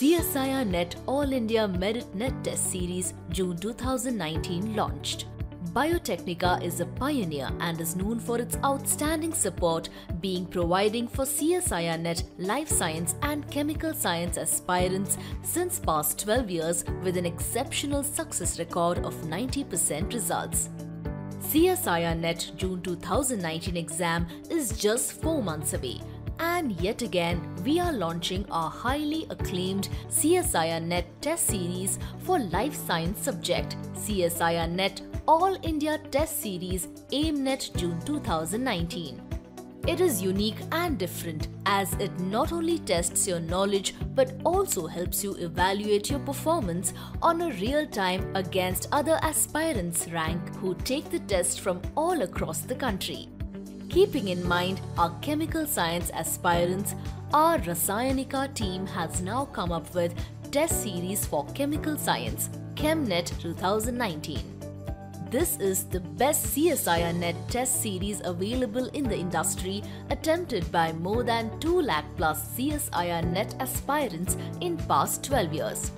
CSIR Net All India Merit Net Test Series June 2019 launched. Biotecnika is a pioneer and is known for its outstanding support being providing for CSIR Net life science and chemical science aspirants since past 12 years with an exceptional success record of 90% results. CSIR Net June 2019 exam is just 4 months away and yet again, we are launching our highly acclaimed CSIR NET test series for life science subject CSIR NET All India Test Series AIMNET June 2019. It is unique and different as it not only tests your knowledge but also helps you evaluate your performance on a real time against other aspirants rank who take the test from all across the country. Keeping in mind our chemical science aspirants, our Rasayanika team has now come up with test series for chemical science, ChemNet 2019. This is the best CSIR net test series available in the industry attempted by more than 2 lakh plus CSIR net aspirants in past 12 years.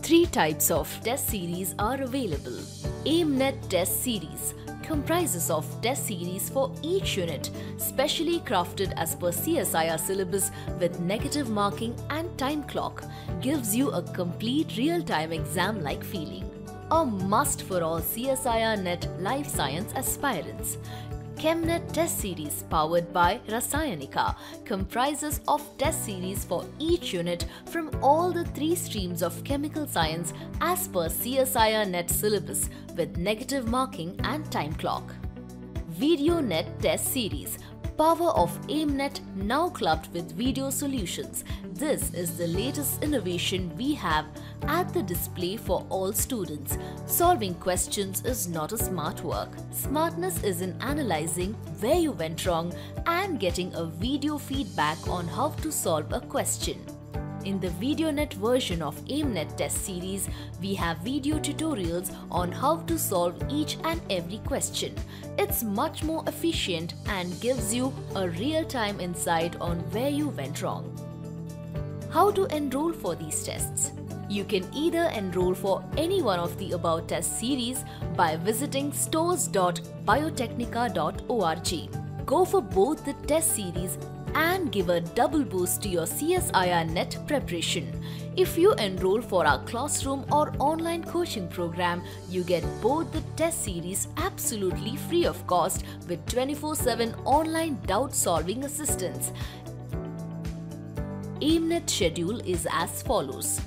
Three types of test series are available. AIMNET test series comprises of test series for each unit, specially crafted as per CSIR syllabus with negative marking and time clock, gives you a complete real-time exam-like feeling. A must for all CSIR NET life science aspirants. ChemNet test series powered by Rasayanika comprises of test series for each unit from all the three streams of chemical science as per CSIR NET syllabus with negative marking and time clock. VideoNet test series power of AIMNET now clubbed with video solutions. This is the latest innovation we have at the display for all students. Solving questions is not a smart work. Smartness is in analyzing where you went wrong and getting a video feedback on how to solve a question. In the VideoNet version of AIMNET test series, we have video tutorials on how to solve each and every question. It's much more efficient and gives you a real-time insight on where you went wrong. How to enroll for these tests? You can either enroll for any one of the above test series by visiting stores.biotecnika.org. Go for both the test series and give a double boost to your CSIR net preparation. If you enroll for our classroom or online coaching program, you get both the test series absolutely free of cost with 24-7 online doubt solving assistance. AIMNET schedule is as follows.